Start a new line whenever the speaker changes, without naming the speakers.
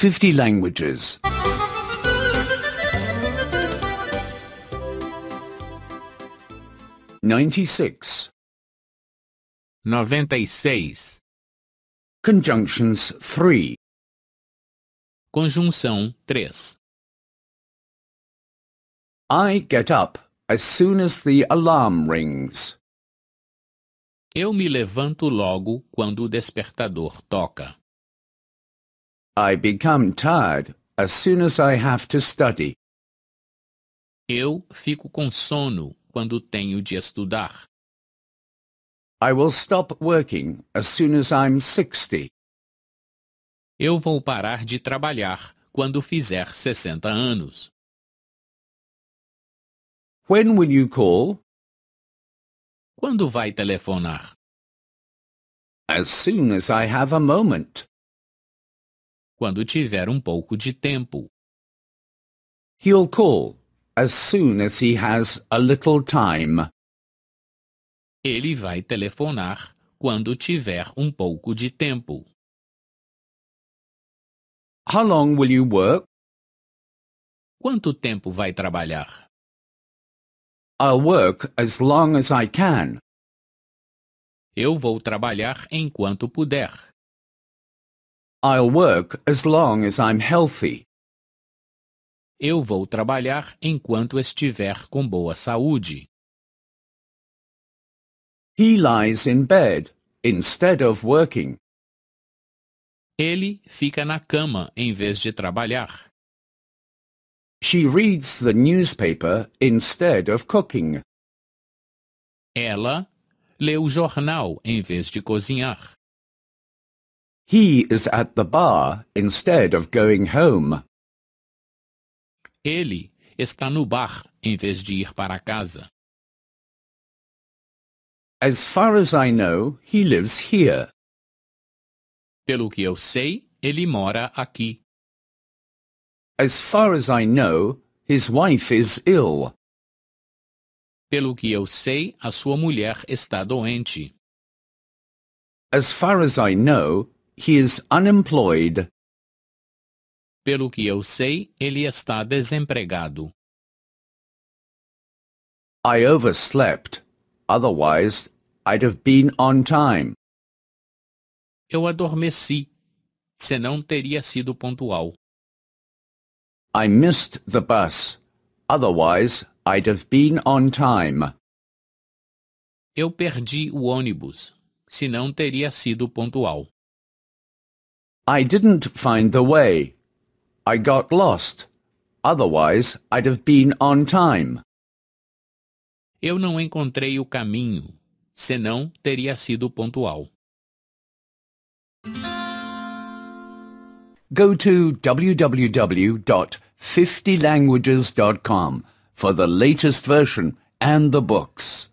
50 languages. 96.
96.
Conjunctions 3.
Conjunção 3.
I get up as soon as the alarm rings.
Eu me levanto logo quando o despertador toca.
I become tired as soon as I have to study.
Eu fico com sono quando tenho de estudar.
I will stop working as soon as I'm 60.
Eu vou parar de trabalhar quando fizer 60 anos.
When will you call?
Quando vai telefonar?
As soon as I have a moment.
Quando tiver um pouco de tempo.
He'll call as soon as he has a little time.
Ele vai telefonar quando tiver um pouco de tempo.
How long will you work?
Quanto tempo vai trabalhar?
I'll work as long as I can.
Eu vou trabalhar enquanto puder.
I'll work as long as I'm healthy.
Eu vou trabalhar enquanto estiver com boa saúde.
He lies in bed instead of working.
Ele fica na cama em vez de trabalhar.
She reads the newspaper instead of cooking.
Ela lê o jornal em vez de cozinhar.
He is at the bar instead of going home.
Ele está no bar em vez de ir para casa.
As far as I know, he lives here.
Pelo que eu sei, ele mora aqui.
As far as I know, his wife is ill.
Pelo que eu sei, a sua mulher está doente.
As far as I know, he is unemployed.
Pelo que eu sei, ele está desempregado.
I overslept. Otherwise, I'd have been on time.
Eu adormeci, senão teria sido pontual.
I missed the bus. Otherwise, I'd have been on time.
Eu perdi o ônibus, senão teria sido pontual.
I didn't find the way. I got lost. Otherwise, I'd have been on time.
Eu não encontrei o caminho, senão teria sido pontual.
Go to www.50languages.com for the latest version and the books.